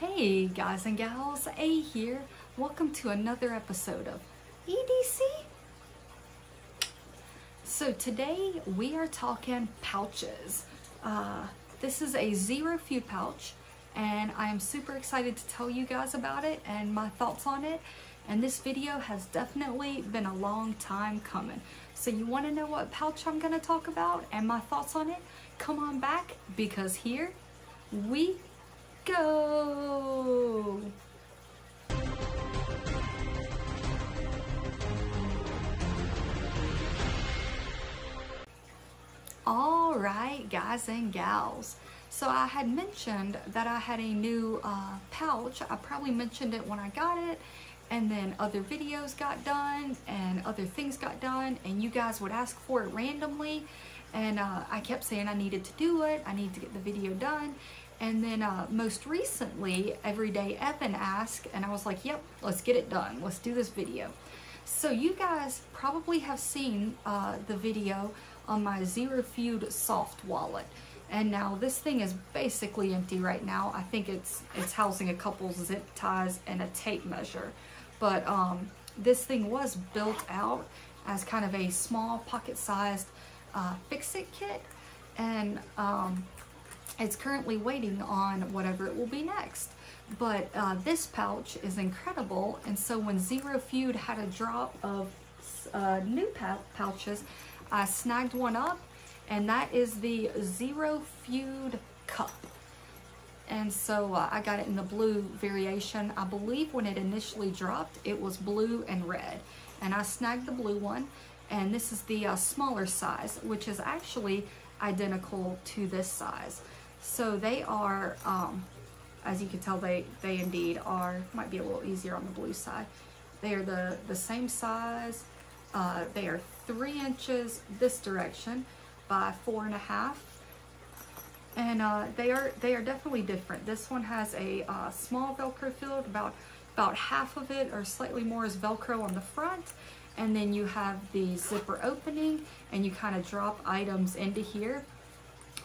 Hey guys and gals, A here. Welcome to another episode of EDC. So today we are talking pouches. Uh, this is a zero feud pouch and I am super excited to tell you guys about it and my thoughts on it. And this video has definitely been a long time coming. So you want to know what pouch I'm to talk about and my thoughts on it? Come on back because here we go. All right, guys and gals. So I had mentioned that I had a new uh, pouch. I probably mentioned it when I got it and then other videos got done and other things got done and you guys would ask for it randomly and uh, I kept saying I needed to do it, I need to get the video done and then uh, most recently Everyday Evan asked and I was like yep let's get it done, let's do this video. So you guys probably have seen uh, the video on my Zero Feud soft wallet and now this thing is basically empty right now. I think it's it's housing a couple zip ties and a tape measure. But um, this thing was built out as kind of a small pocket-sized uh, fix-it kit. And um, it's currently waiting on whatever it will be next. But uh, this pouch is incredible. And so when Zero Feud had a drop of uh, new pouches, I snagged one up and that is the Zero Feud Cup. And so uh, I got it in the blue variation. I believe when it initially dropped, it was blue and red. And I snagged the blue one. And this is the uh, smaller size, which is actually identical to this size. So they are, um, as you can tell, they, they indeed are, might be a little easier on the blue side. They are the, the same size. Uh, they are three inches this direction by four and a half. And uh, they are they are definitely different. This one has a uh, small Velcro field, about about half of it or slightly more is Velcro on the front. And then you have the zipper opening and you kind of drop items into here.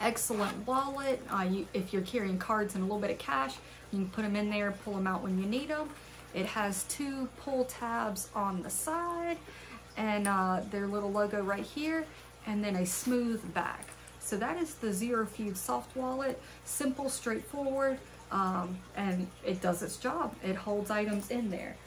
Excellent wallet. Uh, you, if you're carrying cards and a little bit of cash, you can put them in there, pull them out when you need them. It has two pull tabs on the side and uh, their little logo right here and then a smooth back. So that is the Zero Feud soft wallet. Simple, straightforward, um, and it does its job. It holds items in there.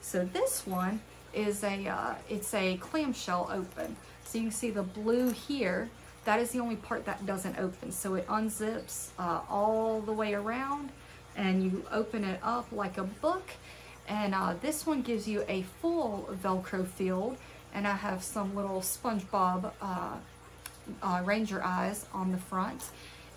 So this one is a, uh, it's a clamshell open. So you can see the blue here, that is the only part that doesn't open. So it unzips uh, all the way around and you open it up like a book. And uh, this one gives you a full Velcro field and I have some little SpongeBob uh, uh, Ranger eyes on the front.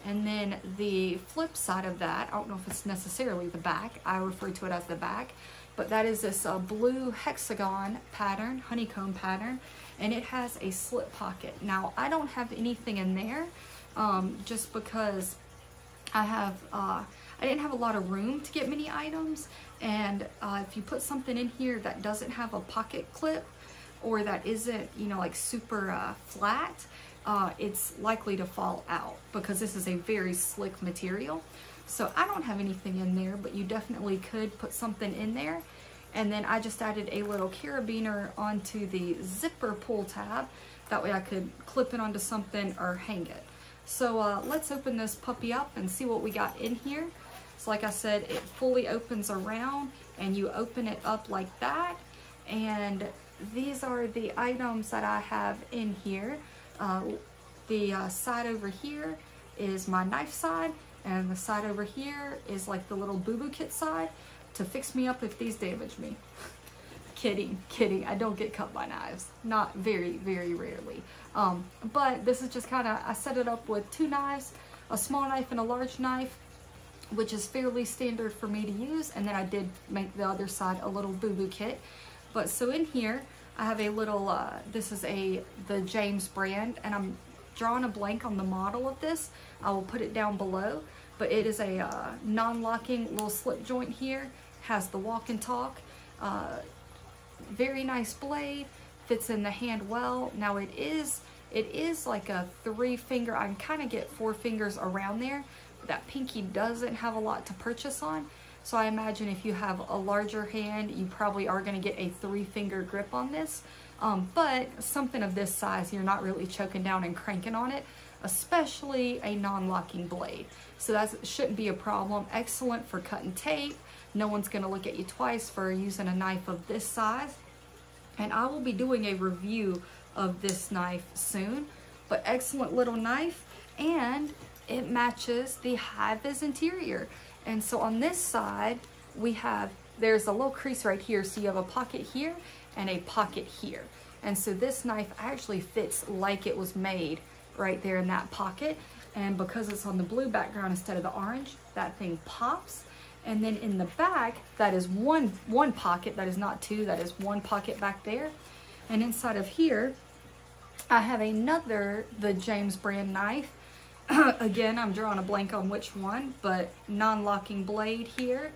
And then the flip side of that, I don't know if it's necessarily the back, I refer to it as the back, but that is this uh, blue hexagon pattern, honeycomb pattern, and it has a slip pocket. Now, I don't have anything in there um, just because I have, uh, I didn't have a lot of room to get many items, and uh, if you put something in here that doesn't have a pocket clip, or that isn't, you know, like super uh, flat, uh, it's likely to fall out because this is a very slick material. So I don't have anything in there, but you definitely could put something in there. And then I just added a little carabiner onto the zipper pull tab. That way I could clip it onto something or hang it. So uh, let's open this puppy up and see what we got in here. So like I said, it fully opens around and you open it up like that. And these are the items that I have in here. Uh, the uh, side over here is my knife side and the side over here is like the little boo-boo kit side to fix me up if these damage me. kidding, kidding. I don't get cut by knives. Not very, very rarely. Um, but this is just kind of, I set it up with two knives, a small knife and a large knife, which is fairly standard for me to use. And then I did make the other side a little boo-boo kit. But so in here, I have a little, uh, this is a the James brand, and I'm drawing a blank on the model of this. I will put it down below, but it is a uh, non-locking little slip joint here, has the walk and talk, uh, very nice blade, fits in the hand well. Now it is, it is like a three finger, I can kind of get four fingers around there, that pinky doesn't have a lot to purchase on. So I imagine if you have a larger hand, you probably are gonna get a three finger grip on this. Um, but something of this size, you're not really choking down and cranking on it, especially a non-locking blade. So that shouldn't be a problem. Excellent for cutting tape. No one's gonna look at you twice for using a knife of this size. And I will be doing a review of this knife soon, but excellent little knife and it matches the high-vis interior. And so on this side, we have, there's a little crease right here. So you have a pocket here and a pocket here. And so this knife actually fits like it was made right there in that pocket. And because it's on the blue background instead of the orange, that thing pops. And then in the back, that is one, one pocket, that is not two, that is one pocket back there. And inside of here, I have another, the James brand knife. Again, I'm drawing a blank on which one, but non-locking blade here.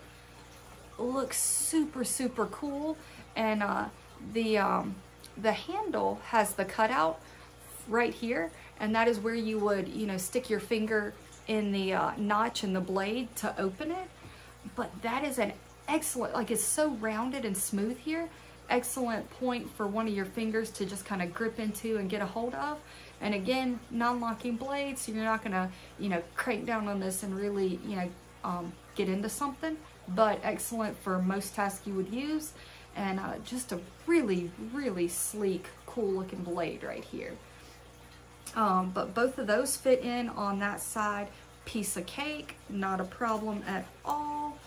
Looks super, super cool. And uh, the, um, the handle has the cutout right here. And that is where you would, you know, stick your finger in the uh, notch in the blade to open it. But that is an excellent, like it's so rounded and smooth here. Excellent point for one of your fingers to just kind of grip into and get a hold of. And again, non-locking blades, so you're not gonna, you know, crank down on this and really, you know, um, get into something. But excellent for most tasks you would use and uh, just a really, really sleek, cool looking blade right here. Um, but both of those fit in on that side. Piece of cake, not a problem at all.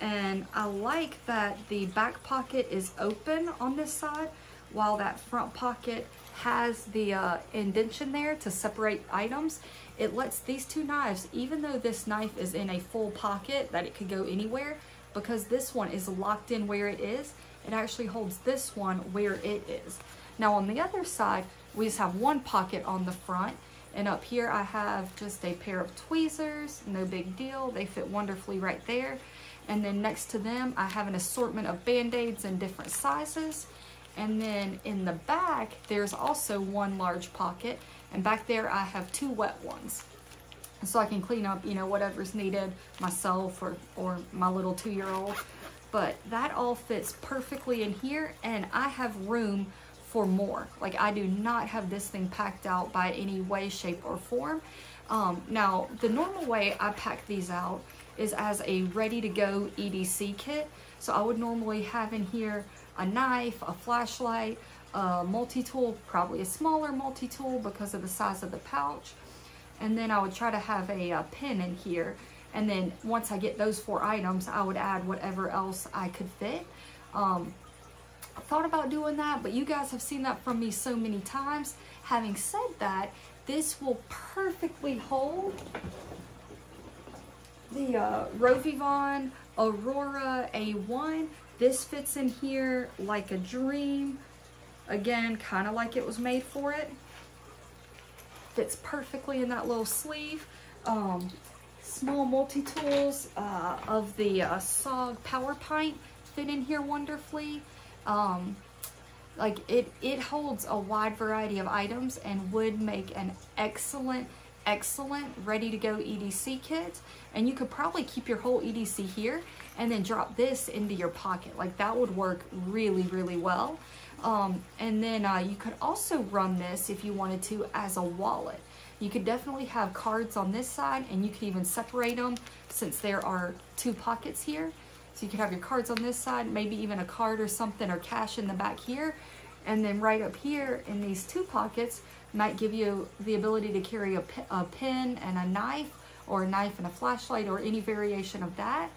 And I like that the back pocket is open on this side while that front pocket has the uh, indentation there to separate items. It lets these two knives, even though this knife is in a full pocket that it could go anywhere, because this one is locked in where it is, it actually holds this one where it is. Now on the other side, we just have one pocket on the front and up here I have just a pair of tweezers, no big deal. They fit wonderfully right there. And then next to them, I have an assortment of Band-Aids in different sizes. And then in the back, there's also one large pocket. And back there, I have two wet ones. So I can clean up, you know, whatever's needed myself or, or my little two-year-old but that all fits perfectly in here and I have room for more. Like I do not have this thing packed out by any way, shape, or form. Um, now, the normal way I pack these out is as a ready-to-go EDC kit. So I would normally have in here a knife, a flashlight, a multi-tool, probably a smaller multi-tool because of the size of the pouch. And then I would try to have a, a pin in here and then once I get those four items, I would add whatever else I could fit. Um, I thought about doing that, but you guys have seen that from me so many times. Having said that, this will perfectly hold the uh, Rovyvon Aurora A1. This fits in here like a dream. Again, kind of like it was made for it. Fits perfectly in that little sleeve. Um, small multi-tools uh, of the uh, SOG Power Pint fit in here wonderfully. Um, like it, it holds a wide variety of items and would make an excellent, excellent ready-to-go EDC kit. And you could probably keep your whole EDC here and then drop this into your pocket. Like that would work really, really well. Um, and then uh, you could also run this if you wanted to as a wallet. You could definitely have cards on this side and you could even separate them since there are two pockets here. So you could have your cards on this side, maybe even a card or something or cash in the back here. And then right up here in these two pockets might give you the ability to carry a, a pen and a knife or a knife and a flashlight or any variation of that.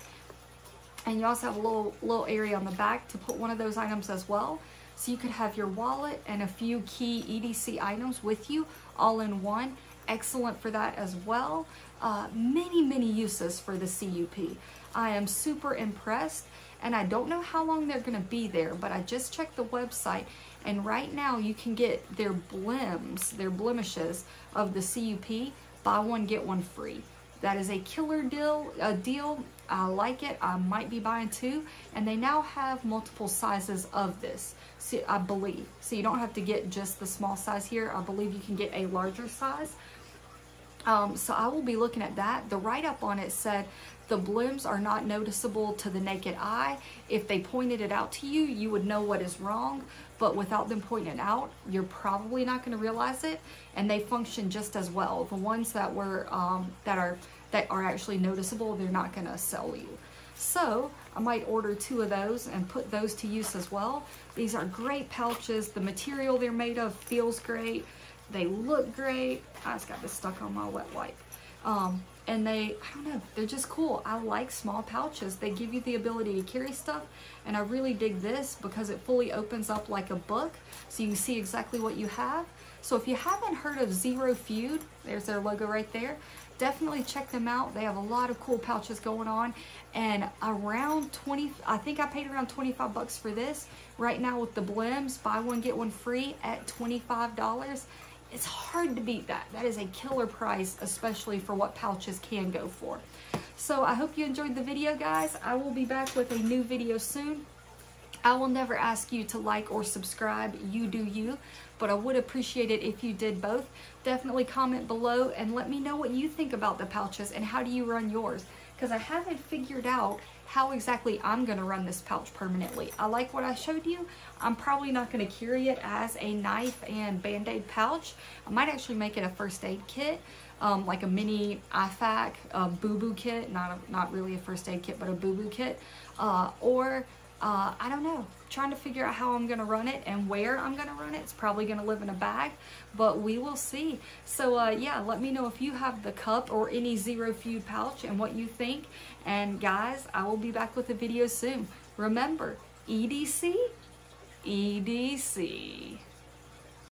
And you also have a little, little area on the back to put one of those items as well. So you could have your wallet and a few key EDC items with you all in one excellent for that as well. Uh, many, many uses for the CUP. I am super impressed and I don't know how long they're going to be there, but I just checked the website and right now you can get their blims, their blemishes of the CUP, buy one, get one free. That is a killer deal. A deal. I like it. I might be buying two. And they now have multiple sizes of this, I believe. So you don't have to get just the small size here. I believe you can get a larger size. Um, so I will be looking at that. The write-up on it said The blooms are not noticeable to the naked eye. If they pointed it out to you, you would know what is wrong, but without them pointing it out, you're probably not gonna realize it, and they function just as well. The ones that were, um, that are, that are actually noticeable, they're not gonna sell you. So I might order two of those and put those to use as well. These are great pouches. The material they're made of feels great. They look great. I just got this stuck on my wet wipe. Um, and they, I don't know, they're just cool. I like small pouches. They give you the ability to carry stuff. And I really dig this because it fully opens up like a book. So you can see exactly what you have. So if you haven't heard of Zero Feud, there's their logo right there definitely check them out. They have a lot of cool pouches going on and around 20, I think I paid around 25 bucks for this. Right now with the Blims, buy one, get one free at $25. It's hard to beat that. That is a killer price, especially for what pouches can go for. So I hope you enjoyed the video, guys. I will be back with a new video soon. I will never ask you to like or subscribe. You do you. But I would appreciate it if you did both. Definitely comment below and let me know what you think about the pouches and how do you run yours. Because I haven't figured out how exactly I'm to run this pouch permanently. I like what I showed you. I'm probably not to carry it as a knife and band-aid pouch. I might actually make it a first aid kit. Um, like a mini IFAK boo-boo kit, not, a, not really a first aid kit, but a boo-boo kit. Uh, or uh, I don't know. Trying to figure out how I'm going to run it and where I'm going to run it. It's probably going to live in a bag, but we will see. So uh, yeah, let me know if you have the cup or any Zero Feud pouch and what you think. And guys, I will be back with a video soon. Remember, EDC, EDC.